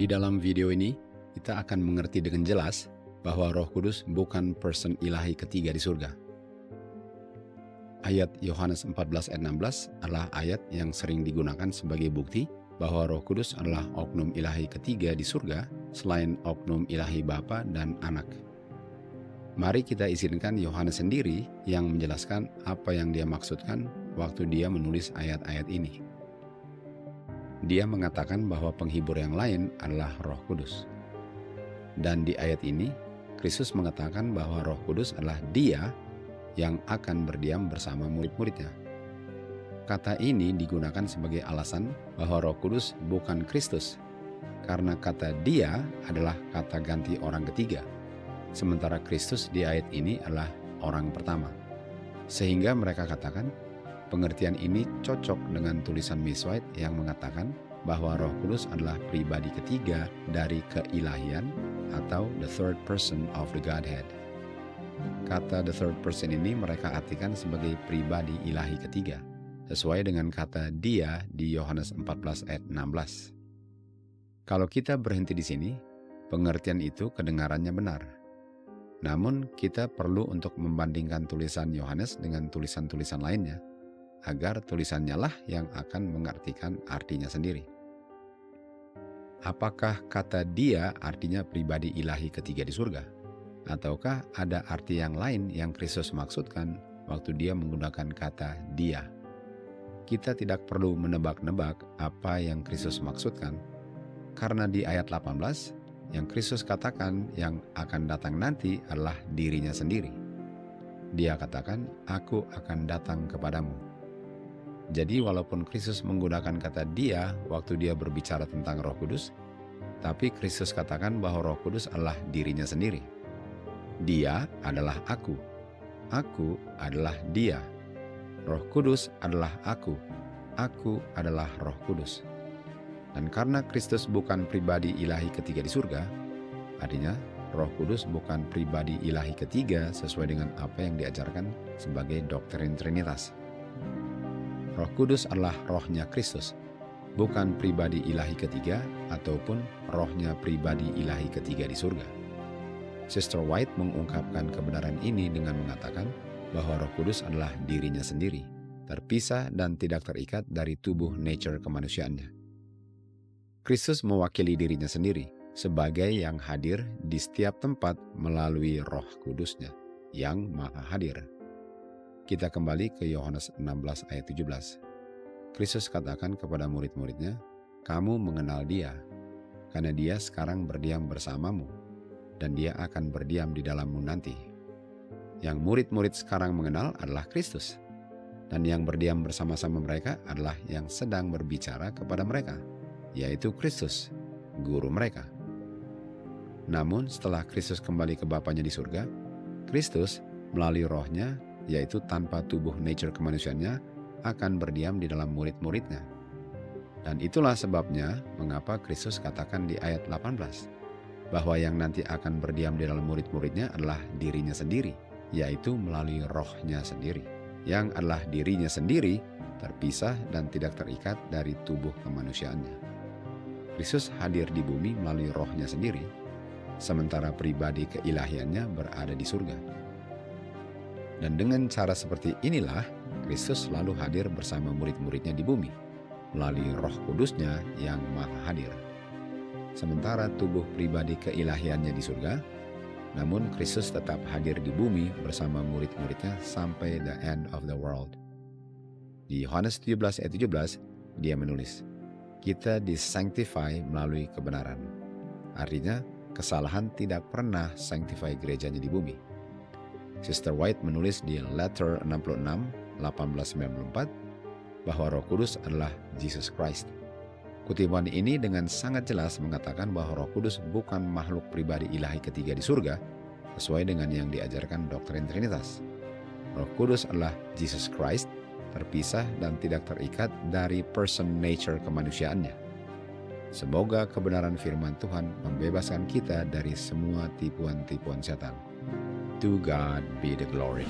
Di dalam video ini, kita akan mengerti dengan jelas bahwa Roh Kudus bukan person ilahi ketiga di surga. Ayat Yohanes 14 ayat 16 adalah ayat yang sering digunakan sebagai bukti bahwa Roh Kudus adalah oknum ilahi ketiga di surga selain oknum ilahi Bapa dan Anak. Mari kita izinkan Yohanes sendiri yang menjelaskan apa yang dia maksudkan waktu dia menulis ayat-ayat ini. Dia mengatakan bahwa penghibur yang lain adalah Roh Kudus. Dan di ayat ini, Kristus mengatakan bahwa Roh Kudus adalah Dia yang akan berdiam bersama murid-muridnya. Kata ini digunakan sebagai alasan bahwa Roh Kudus bukan Kristus, karena kata Dia adalah kata ganti orang ketiga, sementara Kristus di ayat ini adalah orang pertama. Sehingga mereka katakan Pengertian ini cocok dengan tulisan Miss White yang mengatakan bahwa Roh Kudus adalah pribadi ketiga dari keilahian atau the third person of the Godhead. Kata the third person ini mereka artikan sebagai pribadi ilahi ketiga, sesuai dengan kata dia di Yohanes 14 ayat 16. Kalau kita berhenti di sini, pengertian itu kedengarannya benar. Namun kita perlu untuk membandingkan tulisan Yohanes dengan tulisan-tulisan lainnya agar tulisannya lah yang akan mengartikan artinya sendiri. Apakah kata dia artinya pribadi ilahi ketiga di surga? Ataukah ada arti yang lain yang Kristus maksudkan waktu dia menggunakan kata dia? Kita tidak perlu menebak-nebak apa yang Kristus maksudkan, karena di ayat 18, yang Kristus katakan yang akan datang nanti adalah dirinya sendiri. Dia katakan, aku akan datang kepadamu jadi walaupun Kristus menggunakan kata dia waktu dia berbicara tentang roh kudus, tapi Kristus katakan bahwa roh kudus adalah dirinya sendiri. Dia adalah aku. Aku adalah dia. Roh kudus adalah aku. Aku adalah roh kudus. Dan karena Kristus bukan pribadi ilahi ketiga di surga, artinya roh kudus bukan pribadi ilahi ketiga sesuai dengan apa yang diajarkan sebagai doktrin Trinitas. Roh Kudus adalah rohnya Kristus, bukan pribadi ilahi ketiga ataupun rohnya pribadi ilahi ketiga di surga. Sister White mengungkapkan kebenaran ini dengan mengatakan bahwa Roh Kudus adalah dirinya sendiri, terpisah dan tidak terikat dari tubuh nature kemanusiaannya. Kristus mewakili dirinya sendiri sebagai yang hadir di setiap tempat melalui Roh Kudusnya yang Maha Hadir. Kita kembali ke Yohanes 16 ayat 17. Kristus katakan kepada murid-muridnya, kamu mengenal dia, karena dia sekarang berdiam bersamamu, dan dia akan berdiam di dalammu nanti. Yang murid-murid sekarang mengenal adalah Kristus, dan yang berdiam bersama-sama mereka adalah yang sedang berbicara kepada mereka, yaitu Kristus, guru mereka. Namun setelah Kristus kembali ke Bapaknya di surga, Kristus melalui rohnya yaitu tanpa tubuh nature kemanusiaannya, akan berdiam di dalam murid-muridnya. Dan itulah sebabnya mengapa Kristus katakan di ayat 18, bahwa yang nanti akan berdiam di dalam murid-muridnya adalah dirinya sendiri, yaitu melalui rohnya sendiri, yang adalah dirinya sendiri, terpisah dan tidak terikat dari tubuh kemanusiaannya. Kristus hadir di bumi melalui rohnya sendiri, sementara pribadi keilahiannya berada di surga. Dan dengan cara seperti inilah, Kristus selalu hadir bersama murid-muridnya di bumi, melalui roh kudusnya yang maha hadir. Sementara tubuh pribadi keilahiannya di surga, namun Kristus tetap hadir di bumi bersama murid-muridnya sampai the end of the world. Di Yohanes 17 ayat 17, dia menulis, kita disanctify melalui kebenaran. Artinya, kesalahan tidak pernah sanctify gerejanya di bumi Sister White menulis di Letter 66 1894 bahwa Roh Kudus adalah Jesus Christ. Kutipan ini dengan sangat jelas mengatakan bahwa Roh Kudus bukan makhluk pribadi ilahi ketiga di surga, sesuai dengan yang diajarkan doktrin Trinitas. Roh Kudus adalah Jesus Christ, terpisah dan tidak terikat dari person nature kemanusiaannya. Semoga kebenaran firman Tuhan membebaskan kita dari semua tipuan-tipuan setan. To God be the glory.